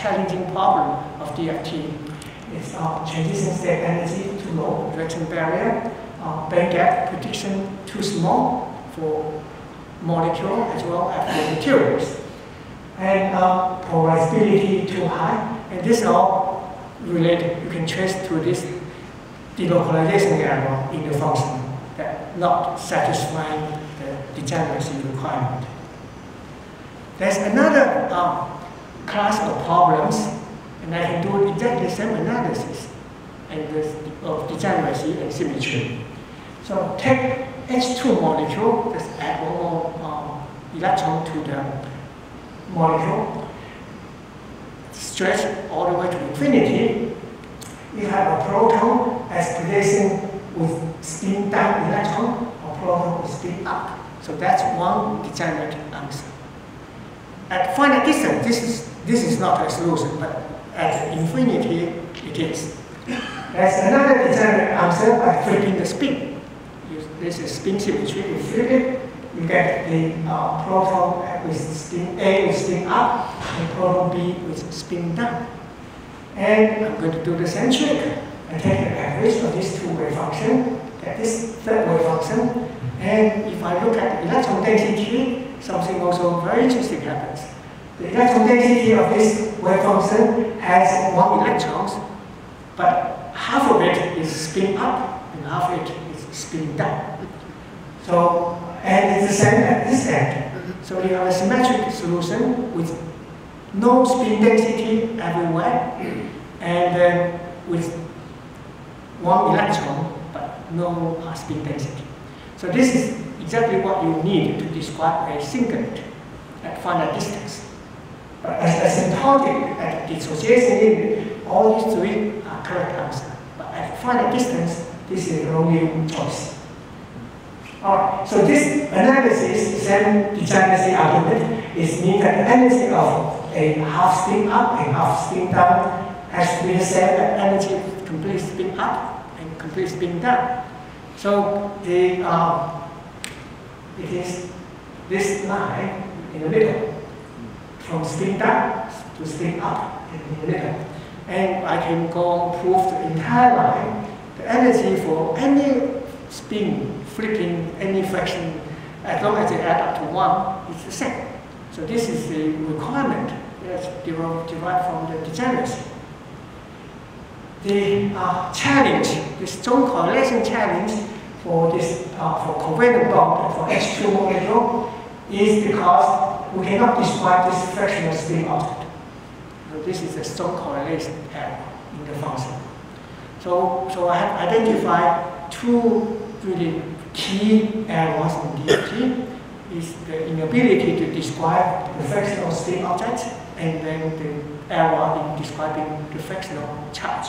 challenging problem of DFT. It's uh, transition state energy too low, direction barrier, uh, band gap prediction too small for molecule as well as for materials, and uh, polarizability too high. And this all related, you can trace to this delocalization error in the function that not satisfying the degeneracy requirement. There's another uh, class of problems, and I can do exactly the same analysis and of degeneracy and symmetry. So take H2 molecule, just add one more um, electron to the molecule, stretch all the way to infinity. You have a proton as position with spin down electron, or proton with spin up. So that's one degenerate answer. At finite distance, this is, this is not a solution, but at infinity, it is. There's another degenerate answer by flipping the spin. This is spin symmetry. You flip it, you get the uh, proton with spin A with spin up, and proton B with spin down. And I'm going to do the same trick. I take the average of these two wave functions, get this third wave function, and if I look at the electron density, something also very interesting happens. The electron density of this wave function has one electrons, but half of it is spin up and half of it is spin down. So, and it's the same at this end. So you have a symmetric solution with no spin density everywhere, and uh, with one electron, but no spin density. So this is exactly what you need to describe a singlet at finite distance. But as asymptotic at dissociation limit, all these three are correct answers. But at finite distance, this is the only choice. Alright, so this analysis, same degeneracy argument, is mean that the energy of a half spin up and half spin down has to be the same energy complete spin up and complete spin down. So the, uh, it is this line in the middle, from spin down to spin up in the middle. And I can go prove the entire line, the energy for any spin flipping any fraction, as long as it add up to one, is the same. So this is the requirement that's derived from the degeneracy the uh, challenge, the strong correlation challenge for this uh, for covalent bond for H2 molecule is because we cannot describe this fractional spin object. So this is a strong correlation error in the function. So, so I have identified two really key errors in DFT is the inability to describe the fractional spin object and then the error in describing the fractional charge.